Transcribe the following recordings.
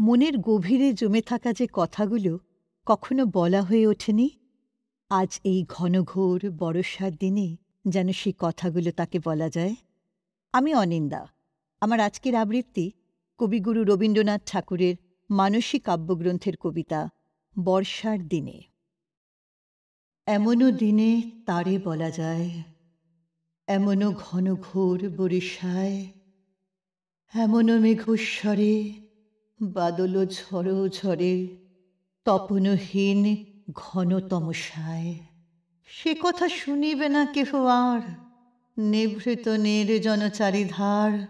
মনের গভীরে জমে থাকা যে কথাগুলো কখনো বলা হয়ে ওঠেনি? আজ এই ঘনঘোর বরষার দিনে যেন সেই কথাগুলো তাকে বলা যায়। আমি অনিন্দা। আমার আজকের আবৃত্তি কবিগুরু রবীন্দ্রনাথ ঠাকুরের মানসিক কাব্যগ্রন্থের কবিতা, বর্ষার দিনে। এমনও দিনে তারে বলা যায়, এমনও ঘন ঘোর বরিশায়, এমনও মেঘস্বরে বাদল ঝড়ো ঝরে তপনহীন ঘন তমসায় সে কথা শুনিবে না কেহ আর, নিভৃত নির্জন চারিধার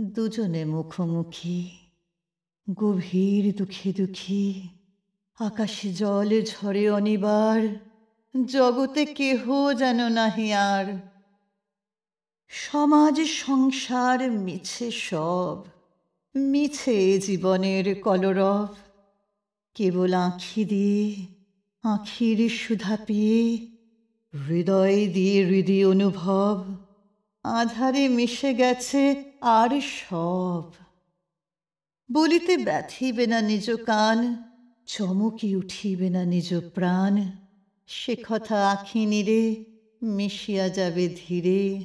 দুজনে মুখোমুখি, গভীর দুঃখে দুঃখী। আকাশে জল ঝরে অনিবার, জগতে কেহ যেন নাহি আর। সমাজ সংসার মিছে সব। মিছে জীবনের কলরব, কেবল আঁখি দিয়ে, আঁখির সুধা পেয়ে, হৃদয় দিয়ে হৃদয় অনুভব, আধারে মিশে গেছে আর সব। বলিতে ব্যথিবে না নিজ কান, চমকি উঠিবে না নিজ প্রাণ, সে কথা আখি নিরে মিশিয়া যাবে ধীরে,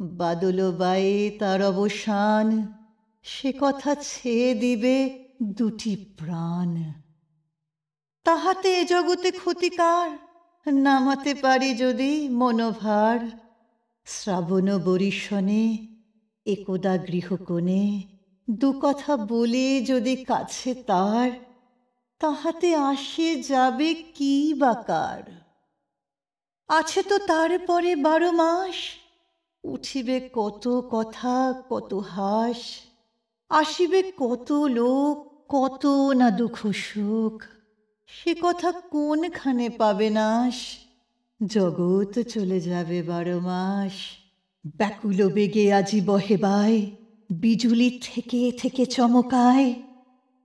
বাদল বায়ে তার অবসান সে কথা ছেয়ে দিবে দুটি প্রাণ। তাহাতে এ জগতে ক্ষতিকার, নামাতে পারি যদি মনোভার। শ্রাবণ বরিশনে, একদা গৃহকোণে, দু কথা বলে যদি কাছে তার, তাহাতে আসে যাবে কি বাকার আছে তো তারপরে বারো মাস, উঠিবে কত কথা, কত হাস। আসিবে কত লোক, কত না দুঃখ সুখ। সে কথা কোনখানে পাবে নাশ? জগৎ চলে যাবে বারো মাস। ব্যাকুল বেগে আজি বহেবায় বিজুলি থেকে থেকে চমকায়।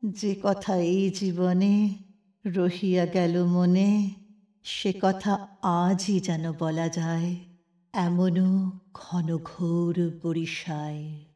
যে কথা এই জীবনে রহিয়া গেল মনে, সে কথা আজই যেন বলা যায়, এমনও ঘন ঘোর বরিশায়।